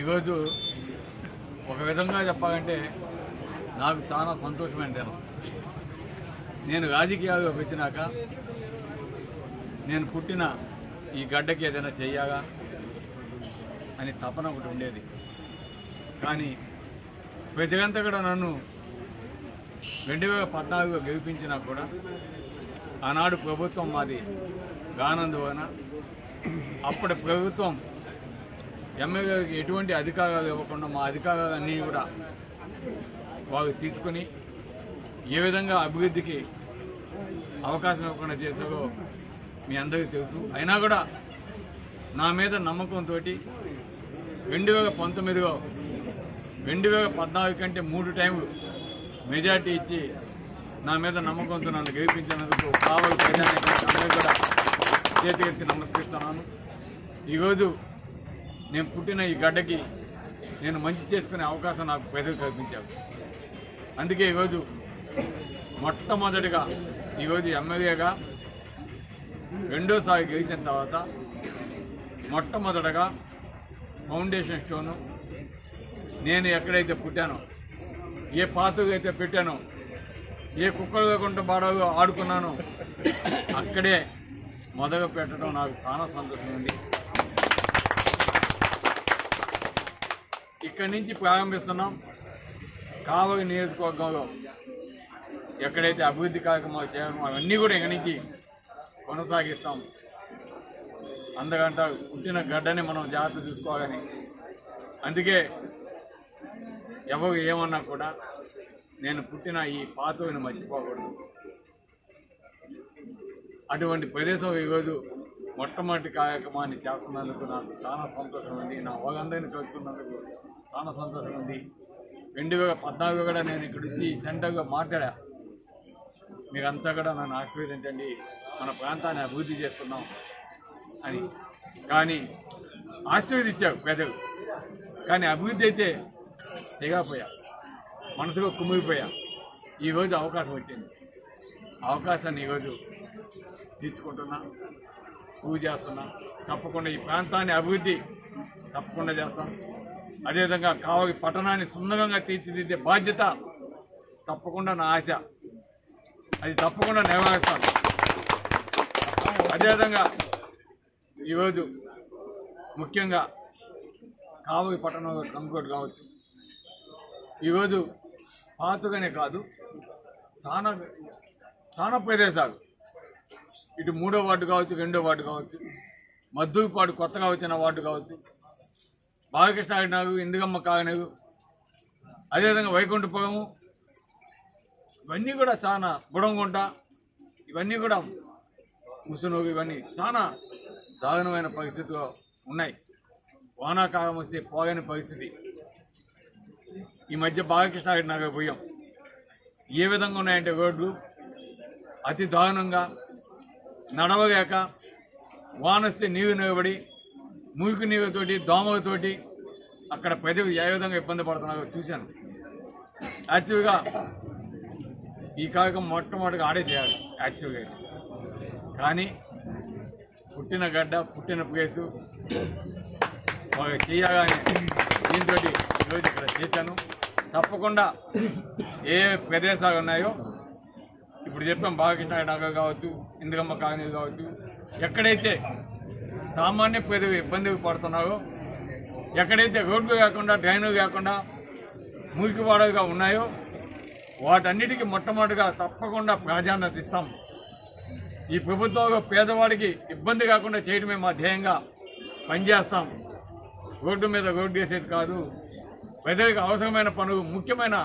ఈరోజు ఒక విధంగా చెప్పాలంటే నాకు చాలా సంతోషమైన దినం. నేను రాజకీయాలు పెట్టినాక నేను పుట్టిన ఈ గడ్డకి ఏదైనా చేయగా అని తపన ఒకటి ఉండేది. కానీ ప్రజలంతా కూడా నన్ను రెండు వేల పద్నాలుగులో గెలిపించినా కూడా ఆనాడు ప్రభుత్వం మాది గానందువలన అప్పటి ప్రభుత్వం ఎమ్మెల్యేకి ఎటువంటి అధికారాలు ఇవ్వకుండా మా అధికారాలన్నీ కూడా వారు తీసుకొని ఏ విధంగా అభివృద్ధికి అవకాశం ఇవ్వకుండా చేశారో మీ అందరికీ తెలుసు. అయినా కూడా నా మీద నమ్మకంతో రెండు వేల పంతొమ్మిదిలో రెండు వేల పద్నాలుగు కంటే మూడు టైంలు మెజార్టీ ఇచ్చి నా మీద నమ్మకంతో నన్ను గెలిపించినందుకు కావాలి ప్రజానికి కూడా చేతికెత్తి నమస్కరిస్తున్నాను. ఈరోజు నేను పుట్టిన ఈ గడ్డకి నేను మంచి చేసుకునే అవకాశం నాకు ప్రజలు కల్పించారు. అందుకే ఈరోజు మొట్టమొదటిగా ఈరోజు ఎమ్మెల్యేగా రెండోసారి గెలిచిన తర్వాత మొట్టమొదటగా ఫౌండేషన్ స్టోను నేను ఎక్కడైతే పుట్టానో ఏ పాతగా అయితే పెట్టానో ఏ కుక్కలు కాకుండా బాడగా ఆడుకున్నానో అక్కడే మొదలు పెట్టడం నాకు చాలా సంతోషం ఉంది ఇక్కడి నుంచి ప్రారంభిస్తున్నాం. కావలి నియోజకవర్గంలో ఎక్కడైతే అభివృద్ధి కార్యక్రమాలు చేయాలో అవన్నీ కూడా ఇక్కడి నుంచి కొనసాగిస్తాం. అందకంట పుట్టిన గడ్డని మనం జాగ్రత్త చూసుకోవాలని. అందుకే ఎవరు ఏమన్నా కూడా నేను పుట్టిన ఈ పాతవిని మర్చిపోకూడదు. అటువంటి ప్రదేశం ఈరోజు మొట్టమొదటి కార్యక్రమాన్ని చేస్తున్నందుకు నాకు చాలా సంతోషం ఉంది. నా వాళ్ళందరినీ కలుసుకున్నందుకు చాలా సంతోషం ఉంది. రెండు వేల పద్నాలుగు కూడా నేను ఇక్కడ వచ్చి సెంటర్గా మాట్లాడా. మీరంతా కూడా నన్ను ఆశీర్వదించండి. మన ప్రాంతాన్ని అభివృద్ధి చేస్తున్నాం అని. కానీ ఆశీర్వదించారు ప్రజలు. కానీ అభివృద్ధి అయితే తెగపోయా. మనసులో కుమిలిపోయా. ఈరోజు అవకాశం వచ్చింది. అవకాశాన్ని ఈరోజు తీర్చుకుంటున్నా. పూజ చేస్తున్నా. తప్పకుండా ఈ ప్రాంతాన్ని అభివృద్ధి తప్పకుండా చేస్తాం. అదేవిధంగా కావలి పట్టణాన్ని సుందరంగా తీర్చిదిద్దే బాధ్యత తప్పకుండా నా ఆశ. అది తప్పకుండా నెరవేరుస్తాను అదేవిధంగా ఈరోజు ముఖ్యంగా కావలి పట్టణం కంకోటి కావచ్చు. ఈరోజు పాతగానే కాదు చాలా చాలా ప్రదేశాలు. ఇటు మూడో వార్డు కావచ్చు రెండో వార్డు కావచ్చు మద్దూపాడు కొత్తగా వచ్చిన వార్డు కావచ్చు బాలకృష్ణ నాగు ఇందుగమ్మ కాగనగు అదేవిధంగా వైకుంఠపురము ఇవన్నీ కూడా చాలా బుడంగుంట ఇవన్నీ కూడా ముసునోగు ఇవన్నీ చాలా దారుణమైన పరిస్థితిలో ఉన్నాయి. వానాకాలం వస్తే పోగని పరిస్థితి. ఈ మధ్య బాలకృష్ణ నగర్ పోయాం ఏ విధంగా ఉన్నాయంటే రోడ్లు? అతి దారుణంగా నడవలేక వానస్తే నీరు నిలబడి మురికి నీరుతోటి దోమలతోటి అక్కడ ప్రజలు ఏ విధంగా ఇబ్బంది పడుతున్నారో చూశాను. యాక్చువల్గా ఈ కార్యక్రమం మొట్టమొదటిగా ఆడే చేయాలి యాక్చువల్గా కానీ పుట్టిన గడ్డ పుట్టిన ప్లేసు చేయగానే దీంతో ఈరోజు ఇక్కడ చేశాను. తప్పకుండా ఏ ప్రదేశాలు ఉన్నాయో ఇప్పుడు చెప్పాం బాలకృష్ణ నగర్ కావచ్చు ఇందుగమ్మ కాలనీ కావచ్చు. ఎక్కడైతే సామాన్య పేదవి ఇబ్బంది పడుతున్నారో ఎక్కడైతే రోడ్లు కాకుండా డ్రైన్లు కాకుండా మురికి వాడలుగా ఉన్నాయో వాటన్నిటికీ మొట్టమొదటిగా తప్పకుండా ప్రాధాన్యత ఇస్తాం. ఈ ప్రభుత్వంలో పేదవాడికి ఇబ్బంది కాకుండా చేయడమే మా ధ్యేయంగా పనిచేస్తాం. రోడ్డు మీద రోడ్డు వేసేది కాదు. ప్రజలకు అవసరమైన పనులు ముఖ్యమైన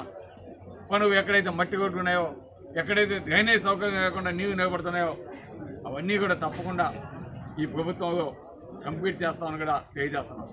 పనులు ఎక్కడైతే మట్టి రోడ్లు ఉన్నాయో ఎక్కడైతే డ్రైనేజ్ సౌకర్యం లేకుండా నీరు నిలబడుతున్నాయో అవన్నీ కూడా తప్పకుండా ఈ ప్రభుత్వంలో కంప్లీట్ చేస్తామని కూడా తెలియజేస్తున్నాం.